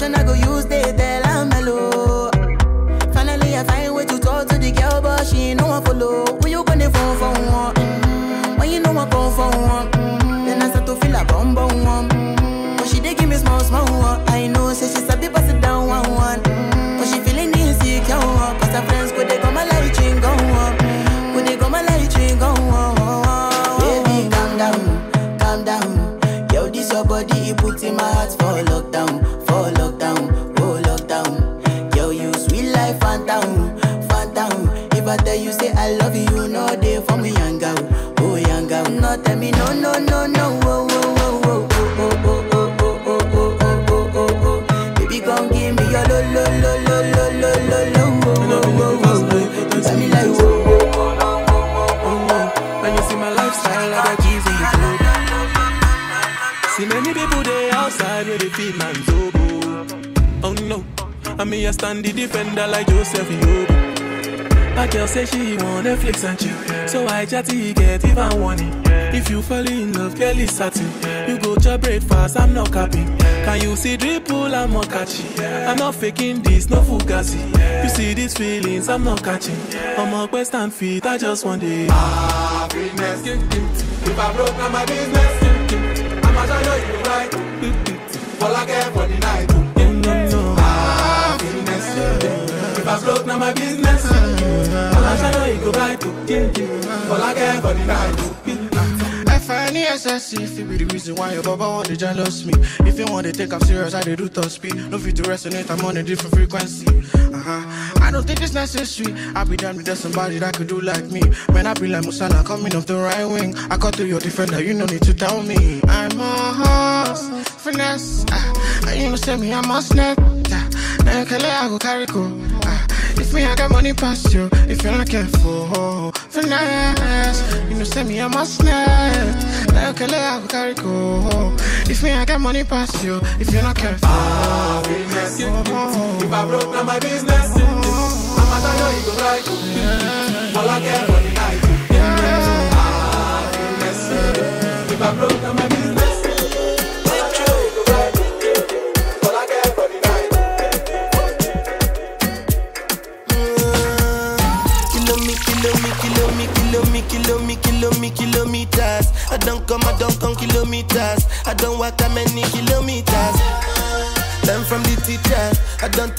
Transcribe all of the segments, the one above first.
situation, I go use I stand the defender like Joseph Yobo. My girl say she want Netflix and chill, so I chatty get even warning. If you fall in love, girl is satin. You go to breakfast, I'm not capping. Can you see dripple, I'm not catching. I'm not faking this, no fugazi. You see these feelings, I'm not catching. I'm a quest and feet, I just want it. Happiness. If I broke, now my business. I'ma show you right. All I care broke, now my business. I'ma show you you right. All I care for the night. I find the SSC if it be the reason why your baba want to jealous me. If you want to take I'm serious, I dey do top speed. No fit to resonate, I'm on a different frequency. Uh-huh. I don't think it's necessary. I be damned if there's somebody that could do like me. Man, I be like Musala coming off the right wing. I cut through your defender, you no need to tell me. I'm a horse, finesse. Uh, you know, say me, I'm a snap. Uh, now you can let I go carry go. If me, I got money past you. If you're not careful, finesse. You know, say me, a you can let I go carry go. If me, I got money past you. If you're not careful, ah, Happiness. Oh, oh, oh. If I broke, now my business. I'm not gonna you you right. All I care for the night. Happiness. Ah, if I broke, now my business.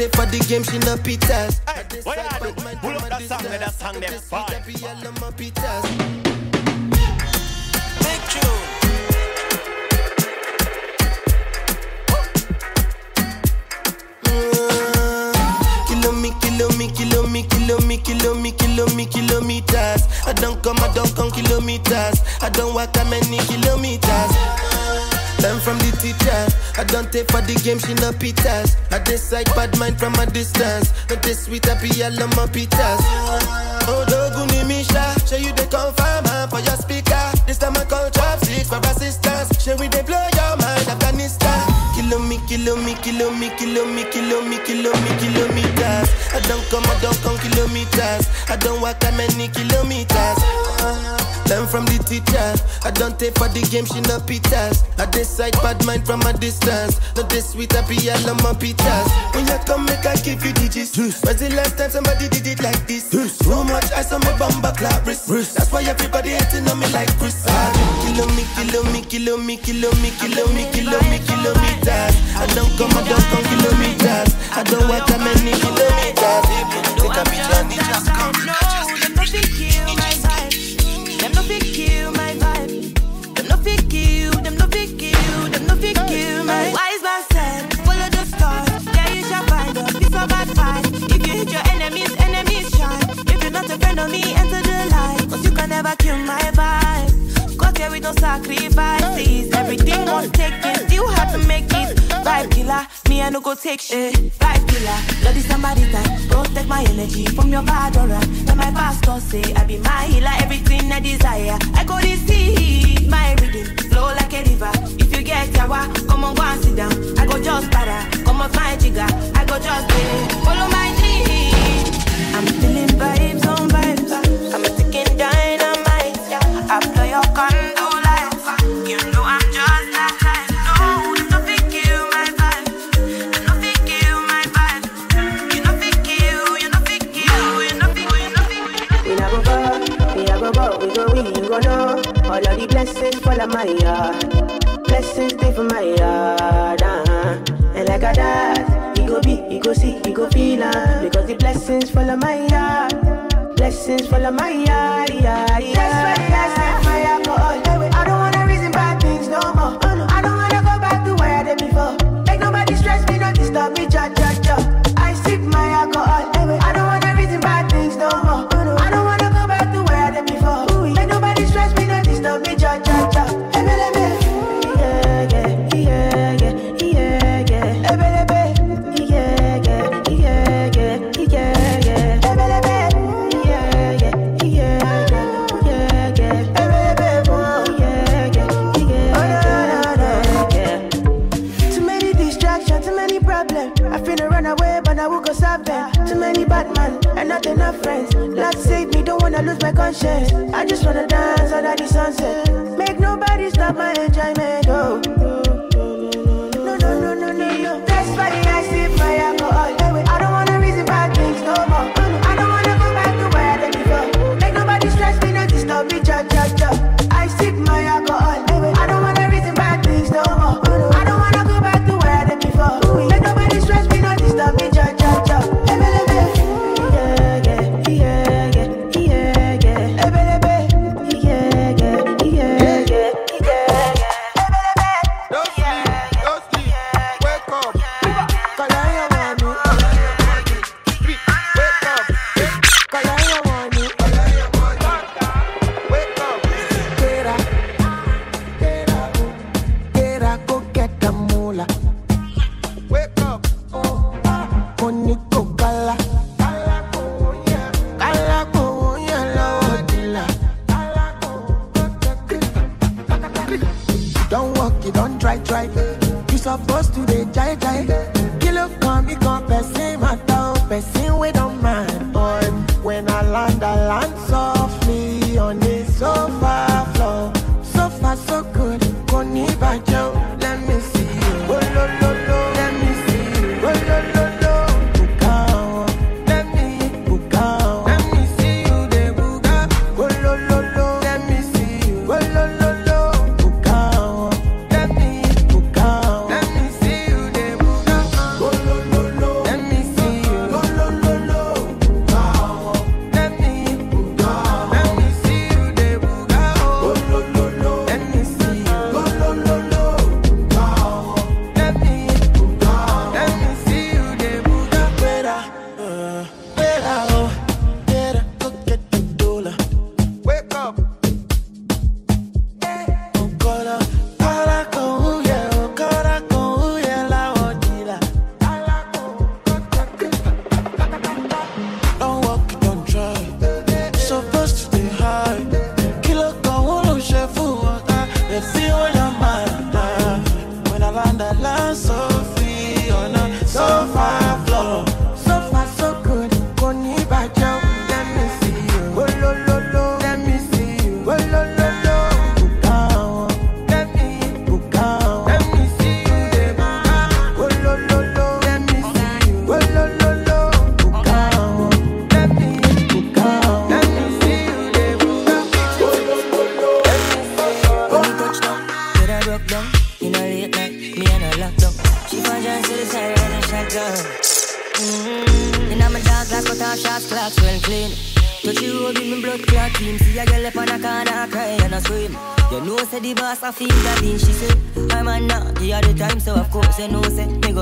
stay for the game, she no pitas. Hey, what you do? Pull up that song, that song them fire. Make you. Kilometers, I don't come, I don't come kilometers. I don't walk that many kilometers. Learn from the teacher. I don't take for the game, she no pitas. I decide bad mind from a distance. But this sweet happy, I love my pitas. Oh, kilometers. I don't come, I don't come kilometers. I don't walk that many kilometers. Learn from the teacher. I don't take for the game, she no pitas. I decide bad mind from a distance. Not this sweet, I be all on my pitas. When you come, make I give you digits. This. Was the last time somebody did it like this? this. Too much ice on my bumper, clap wrist. That's why everybody hating on me like Chris. Uh, kilo me kilo me kilo me kilo me kilometers. I don't come, I don't come kilometers. I don't walk that many kilometers. Take a picture and it just comes. I no go take shit. Eh. Five pillar, bloody somebody time. Protect my energy from your bad aura. When my pastor say I be my healer, everything I desire. I go to see my rhythm flow like a river. If you get yawa, come on go and sit down. I go just para, come on my jigger. I go just pay. follow my dream. I'm feeling vibes on vibes. I'm a dynamite. I blow your con. All of the blessings fall on my yard. Blessings stay for my yard. Uh-huh. And like I dance, he go be, he go see, he go feel uh, Because the blessings fall on my yard. Blessings fall on my yard. yard, yard. That's right. I just wanna dance under the sunset. feel like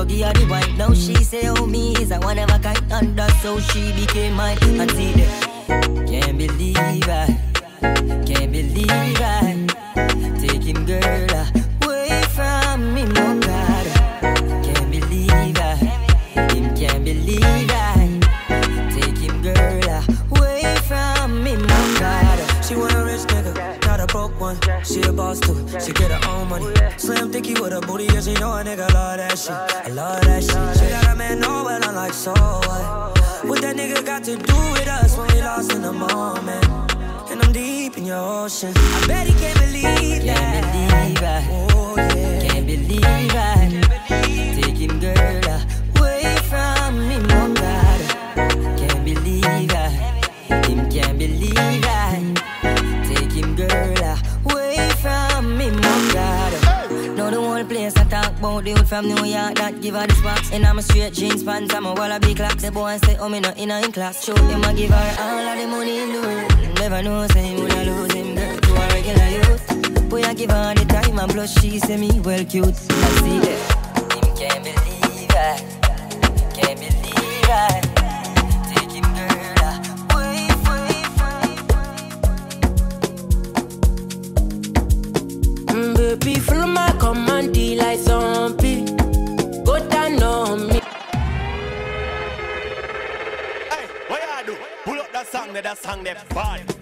me go the wine. Now she say oh me is a one of a kind and that's she became mine. And see that can't believe I, can't believe I him girl boss too, she get her own money. Oh, Slim thicky with a booty, yeah, she know a nigga love that shit. I love that shit. She got a man, know well, I'm like, so what? Oh, what that nigga got to do with us when we lost in the moment? And I'm deep in your ocean. I bet he can't believe that. Can't believe I, Oh, yeah. can't believe I him girl I about the youth from New York that give her the sparks. And I'm a straight jeans pants, I'm a Wallabee Clarks. The boy say, oh me not in a in class. Show him I give her all of the money in the world. Never know say him woulda lose him girl to a regular youth. Boy I give her the time and plus she say me well cute. I see that him can't believe I, can't believe I baby, follow my command, like zombie. Go down on me. Hey, what you do? Pull up that song, that song, there, bad.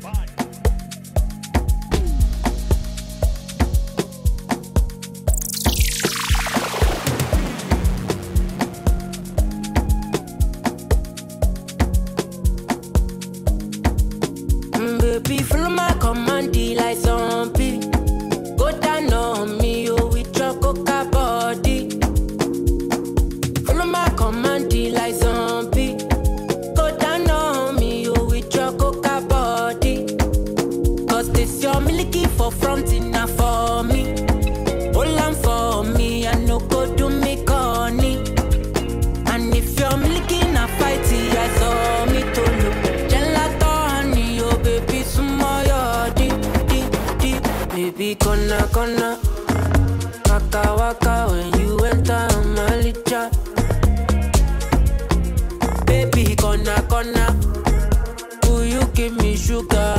Gonna. Will you give me sugar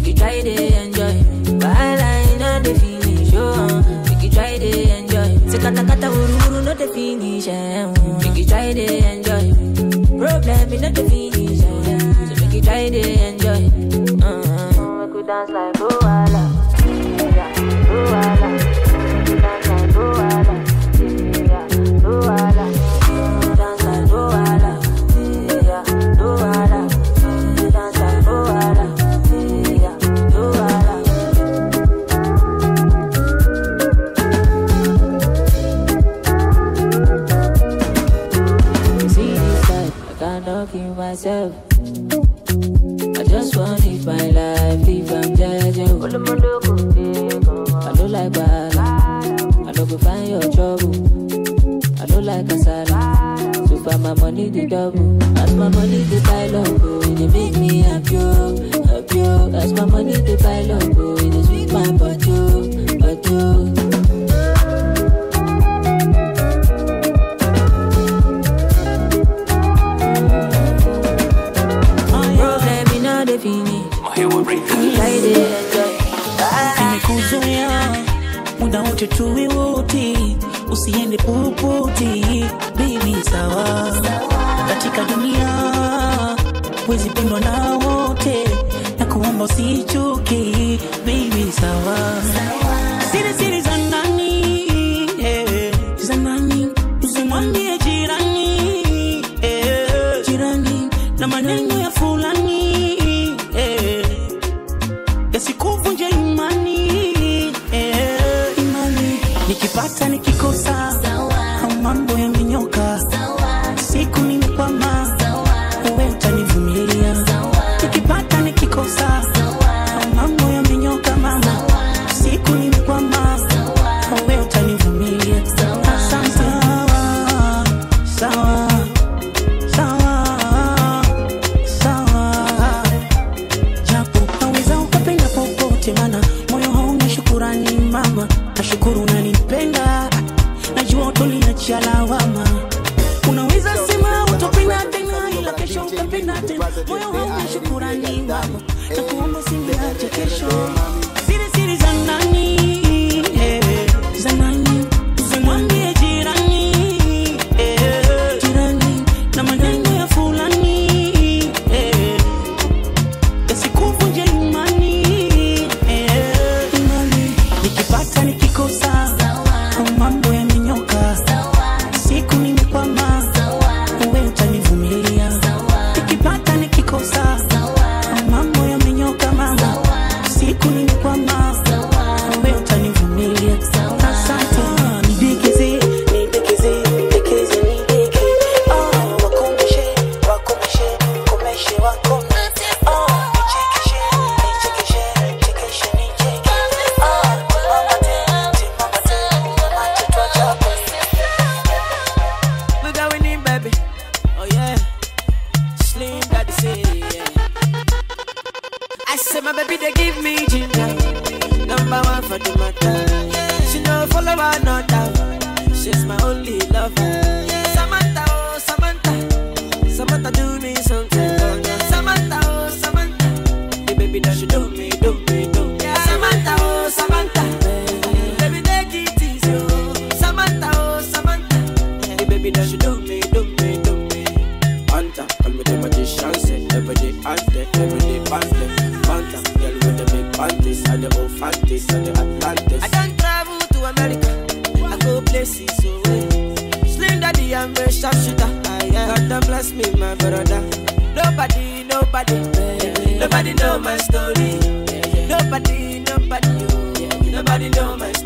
make you try it. find your trouble. I don't like kasala. So far my money the double. As my money the buy love. oh, it make me happy, oh, happy, pure. As my money the buy love. oh, it sweet my butt, oh, butt, oh. break. wote tuwe wote, usiende popote bibi sawa. Katika dunia wezi pendwa na wote, na kuomba usichoke bibi sawa. Siri siri eh, eh, na maneno ya fu Baby, they give me ginger. Number one for the man. nobody. Nobody know my story. Nobody, nobody, nobody know my story.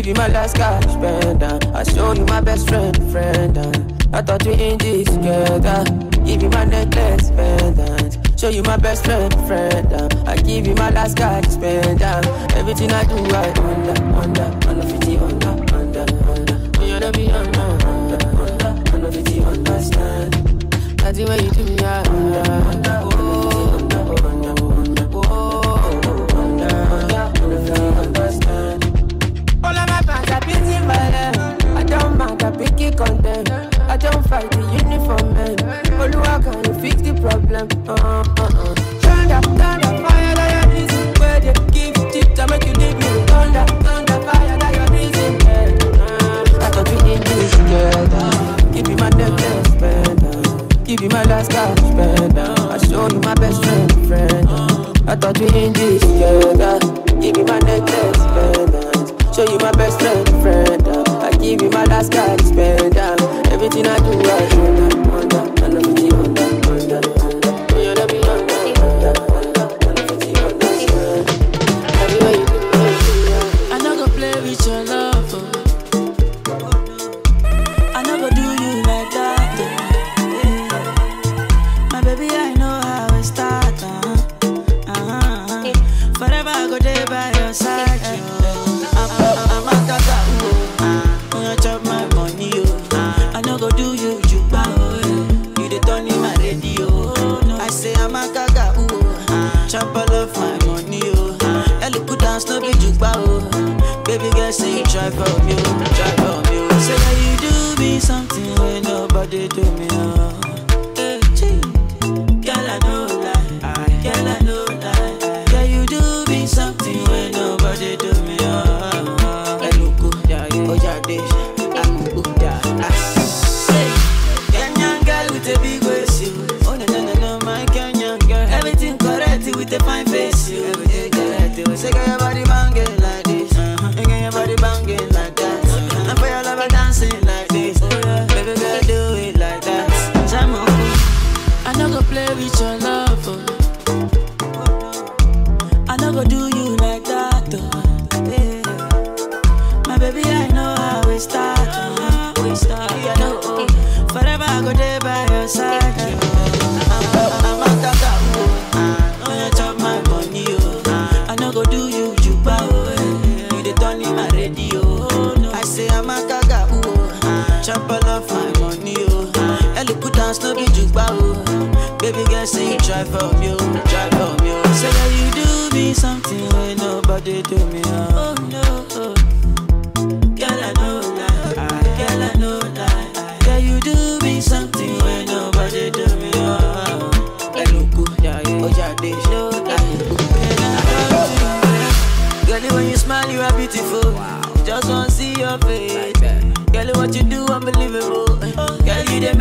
give you my last cash, spend uh, I show you my best friend, friend uh, I thought we in this together. Give you my necklace, spend pendant uh. Show you my best friend, friend uh, I give you my last cash, spend uh, Everything I do, I under, under Under 50, under, under, under. Oh, you know me, under, under, under Under 50, understand. That's the way you do me, I under picky condemn. I don't fight the uniform men. Only Oluwa can fix the problem. Uh uh uh. Thunder, thunder, fire that your reason. Where they give shit to make you leave me. Thunder, thunder, fire that your reason. Uh-huh. I thought we in this together. Give me my necklace, better. Give me uh. my last cash, better. Uh. I show you my best friend, friend. Uh. I thought we in this together. Give me my necklace, better. Show you my best friend, friend last card, spend uh. Everything I do, I under, me under, under, under. Put no be juba. Oh. Baby girl, say you try for me, oh, try for me. oh. Say that you do me something when nobody do me. Oh. Baby girl, say you try for me. Oh. Try for me. Oh. Say that you do me something when nobody do me. Oh, no. Oh. Girl, I know lie. Girl, I know lie. Yeah, you do me something when nobody do me. Oh, Eluku, yeah, yeah. Oh, yeah, they show oh, Girl, when you smile, you are beautiful. Just wanna see your face. Girl, what you do, unbelievable.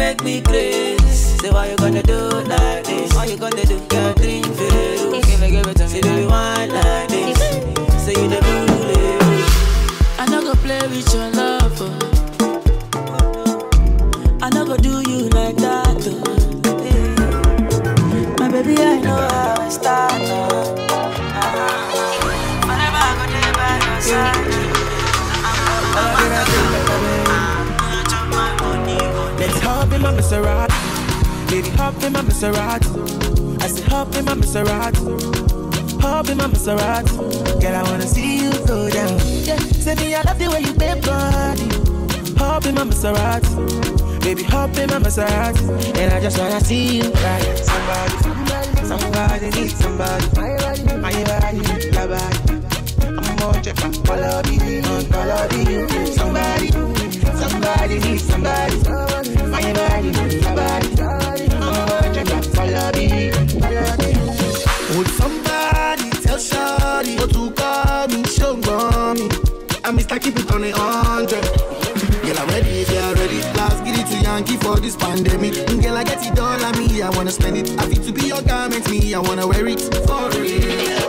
You make me crazy. Say, why you gonna do like this? Why you gonna do? Girl, drink Veru. Give it, give it to me. Say, do you want like hop in my Maserati. I said, hop in my Maserati. Hop in my Maserati. Girl, I wanna see you go down. Yeah, say me, I love the way you bend body. Hop in my Maserati. Baby, hop in my Maserati. And I just wanna see you ride. Somebody, somebody needs somebody. My body, my your body. I'm more check out follow me, follow me. Somebody, somebody needs somebody. It on a hundred. Girl, I'm ready if you're ready. Last get it to Yankee for this pandemic. Girl, I get it all on me, I wanna spend it. I fit to be your garment, me, I wanna wear it for real.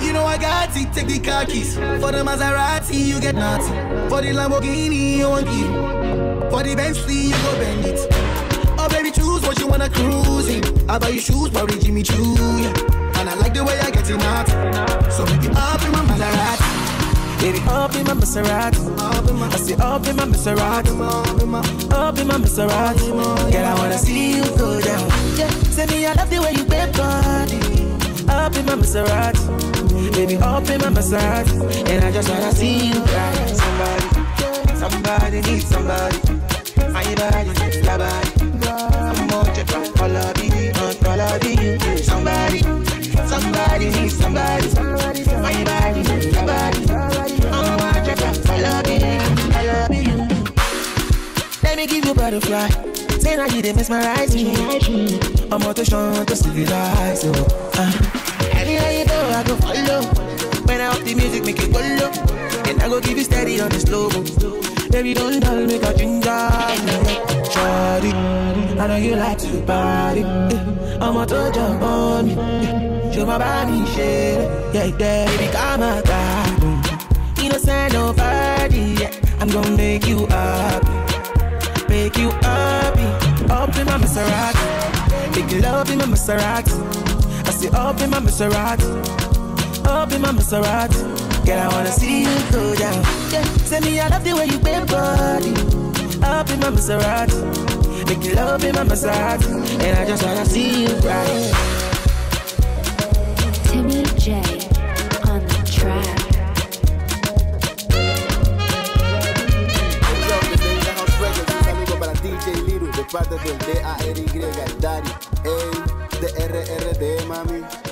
You know I got it, take the car keys. For the Maserati, you get nothing. For the Lamborghini, you want give. For the Bentley, you go bend it. Oh baby, choose what you wanna cruise in. I buy you shoes, probably Jimmy Choo, yeah. And I like the way I get it out. So make it up in my Maserati. Baby, up in my Maserati. I say up in my Maserati. Up in my, Maserati. Girl, I wanna see you go down. Yeah, say me I love the way you bend body. Up in my Maserati. Baby, up in my Maserati. And I just wanna see you ride. Somebody, somebody needs somebody. My body, your body. I'm more check out follow me, not follow me. Somebody, somebody needs somebody. Butterfly. Say now you dey mesmerize me. I'm out to show to civilize you. Uh. Anywhere you go, I go follow. When I up the music, make it go low. And I go give you steady on the slow. Baby, don't dull, make a ginger. Shawty, I know you like to party. I'm out to jump on me. show my body shit. Yeah, yeah, baby, come on, God. Innocent nobody, yeah. I'm gonna make you happy, make you happy. Up in my Maserati, make you love in my Maserati. I say up in my Maserati, up in my Maserati. Girl, I wanna see you go down. Yeah, say me I love the way you bend body. Up in my Maserati, make you love in my Maserati, and I just wanna see you right. Timmy J parte del D-A-R-Y, el Daddy, ey, R D mami.